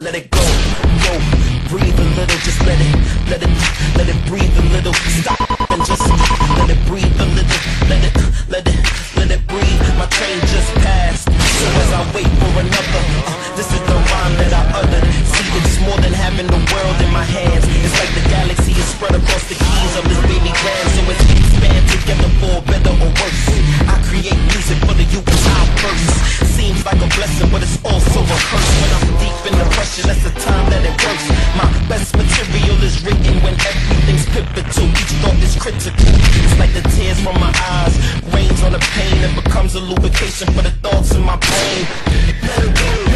Let it go, no, breathe a little, just let it, let it, let it breathe a little. Stop. Grand, so it's expand together for better or worse. I create music for the youth and I first. Seems like a blessing, but it's also a curse. When I'm deep in depression, that's the time that it works. My best material is written when everything's pivotal. Each thought is critical. It's like the tears from my eyes, rains on the pain. It becomes a lubrication for the thoughts in my brain.